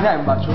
现在也不怕输